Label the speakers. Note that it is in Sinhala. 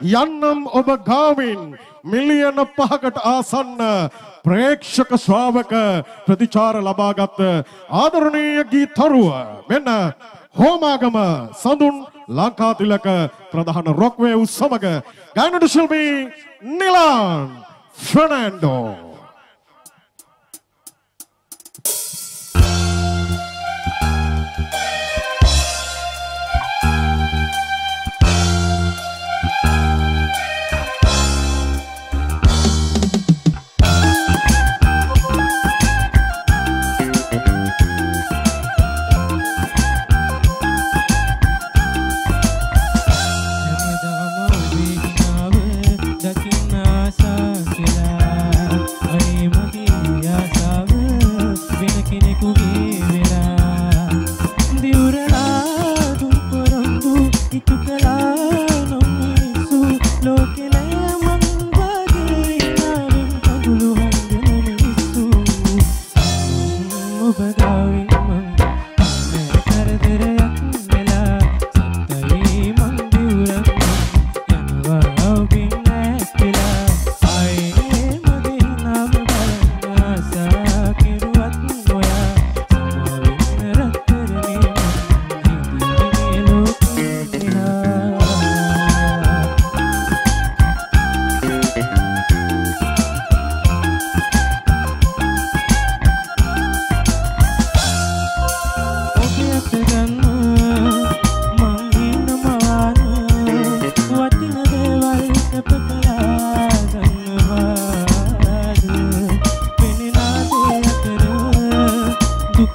Speaker 1: යන්නම් ඔබ ගාමින් මිලියන පහකට ආසන්න ප්‍රේක්ෂක ශ්‍රාවක ප්‍රතිචාර ලබාගත් ආදරණීය ගීතරුව මෙන්න හෝමාගම සඳුන් ලංකාතිලක ප්‍රධාන රොක්වේව් සමග ගායනට ශිල්පී නිලාන් ෆර්නෑන්ඩෝ.